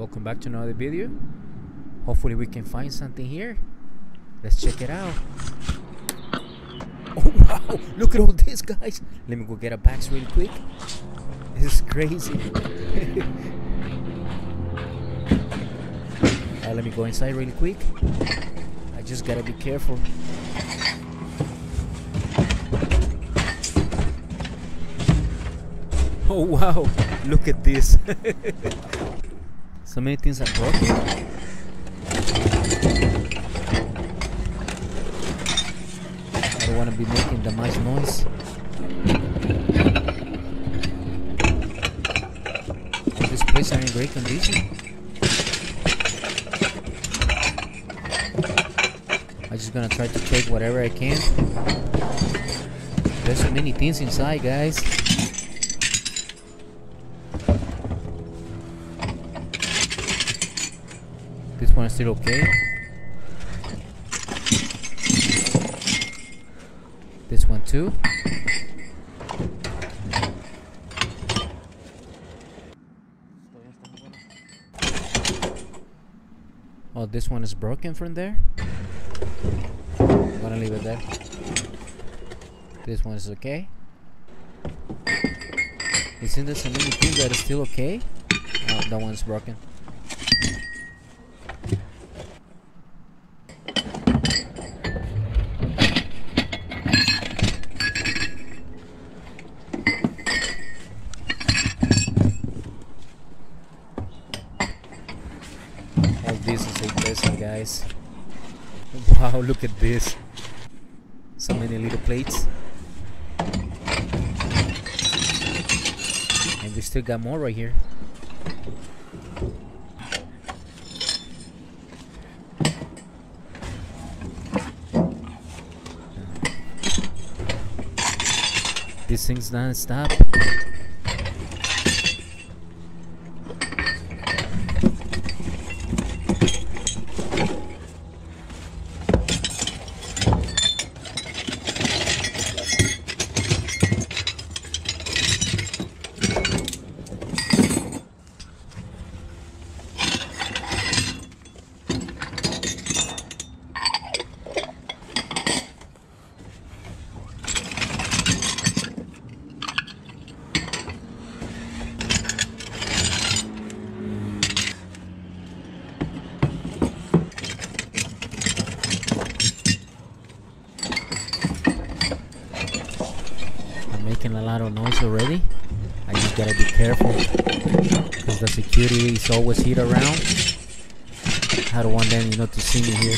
welcome back to another video. Hopefully we can find something here. Let's check it out. Oh wow. Look at all this guys. Let me go get a box really quick. This is crazy. Uh, let me go inside really quick. I just gotta be careful. Oh wow, look at this. so many things are broken. I don't want to be making that much noise. This place are in great condition. I'm just gonna try to take whatever I can. There's so many things inside, guys. One is still okay. This one too. Oh, this one is broken from there. I'm gonna leave it there. This one is okay. Isn't there so many things that still okay? Oh, that one's broken. Oh, this is a blessing, guys. Wow, look at this. So many little plates. And we still got more right here. This thing's non-stop. I'm making already. I just gotta be careful because the security is always here around. I don't want them, you know, to see me here.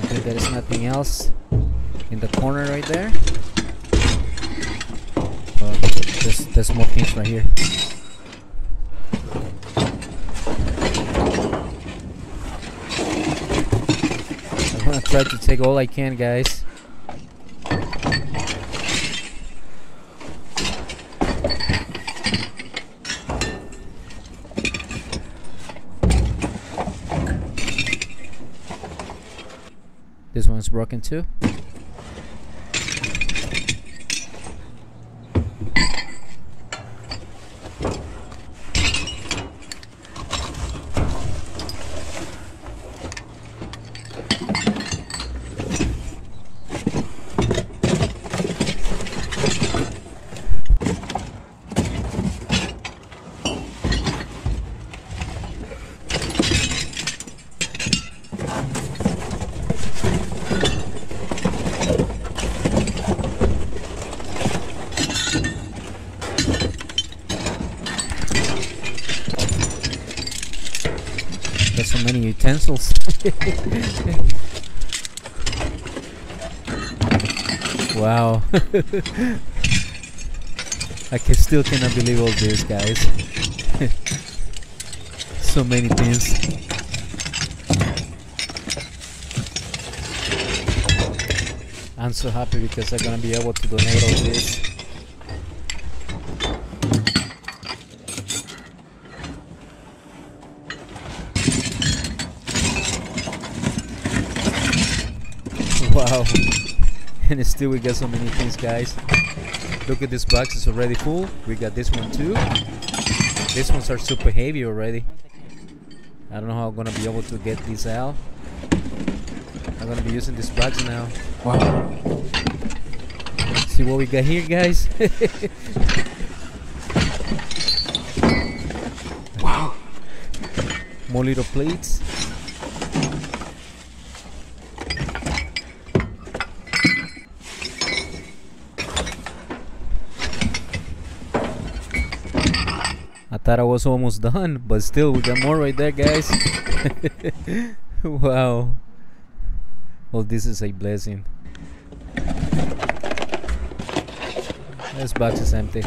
I think there is nothing else in the corner right there. Well, there's, there's more things right here. I'm gonna try to take all I can, guys. Broken too. Utensils. wow. I can still cannot believe all this, guys. so many things. I'm so happy because I'm gonna be able to donate all this. Wow. And still we got so many things guys. Look at this box, it's already full. We got this one too. These ones are super heavy already. I don't know how I'm gonna be able to get these out. I'm gonna be using this box now. Wow. See what we got here, guys? Wow. More little plates. Thought I was almost done, but still, we got more right there, guys. wow. Well, this is a blessing. This box is empty.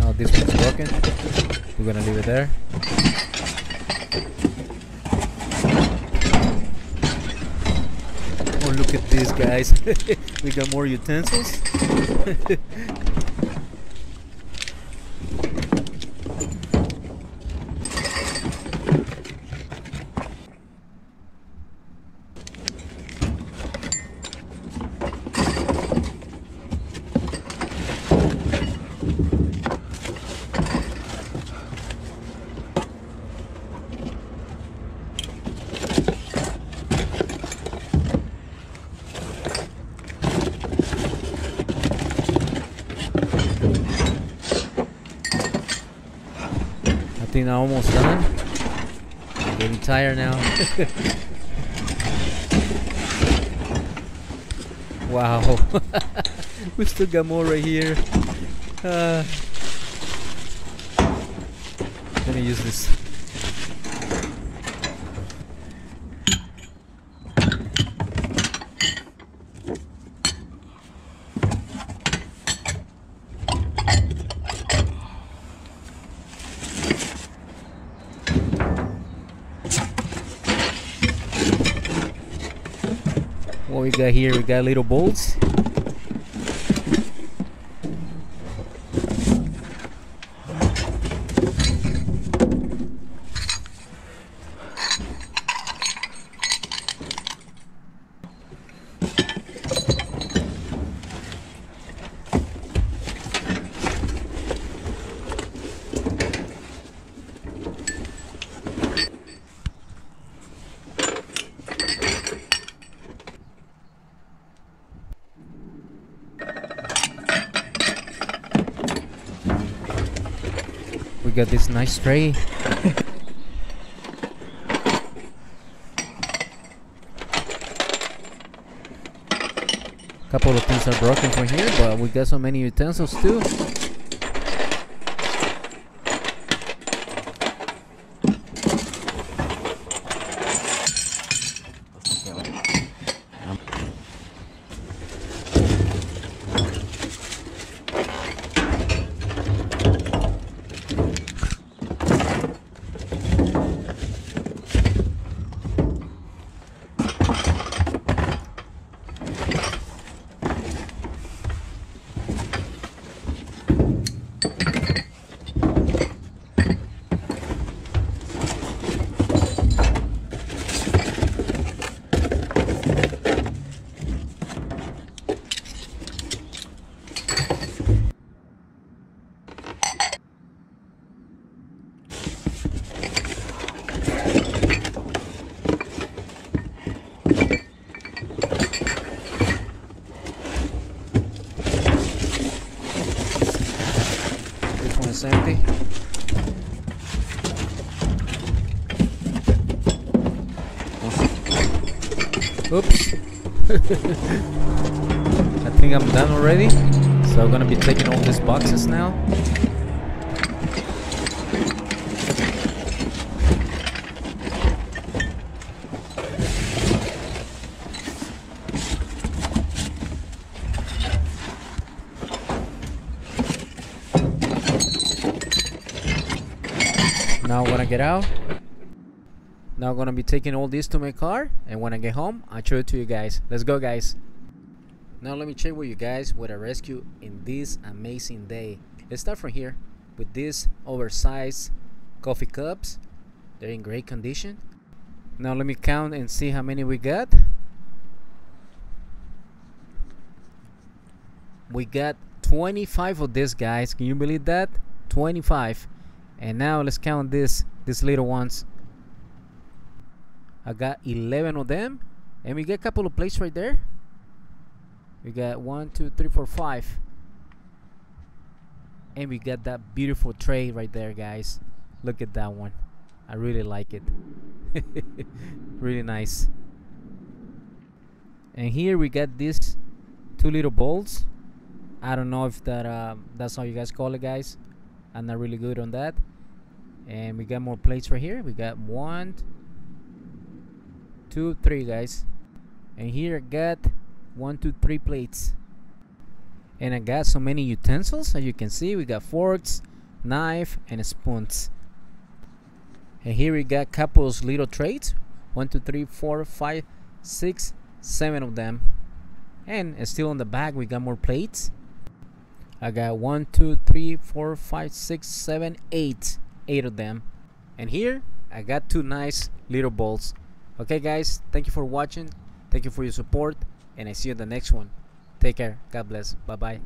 Now this one's broken. We're gonna leave it there. Oh, look at this, guys. we got more utensils. I almost done. I'm getting tired now. wow. we still got more right here. Uh, let me use this. What we got here? We got little bolts. Got this nice tray. Couple of things are broken from here, but we got so many utensils too. Empty. Oops. I think I'm done already. So I'm gonna be taking all these boxes now. Get out. Now I'm gonna be taking all this to my car, and when I get home, I'll show it to you guys. Let's go, guys. Now let me check with you guys what I rescue in this amazing day. Let's start from here with these oversized coffee cups. They're in great condition. Now let me count and see how many we got. We got 25 of these guys. Can you believe that? 25. And now let's count this these little ones. I got 11 of them. And we get a couple of plates right there. We got one, two, three, four, five. And we got that beautiful tray right there, guys. Look at that one. I really like it. really nice. And here we got these two little bowls. I don't know if that uh, that's how you guys call it, guys. I'm not really good on that. And we got more plates right here. We got one, two, three, guys. And here I got one, two, three plates. And I got so many utensils. As you can see, we got forks, knife, and spoons. And here we got couples little trays. One, two, three, four, five, six, seven of them. And still on the back, we got more plates. I got one, two, three, four, five, six, seven, eight. Eight of them. And here, I got two nice little bowls. Okay, guys, thank you for watching. Thank you for your support. And I see you in the next one. Take care. God bless. Bye bye.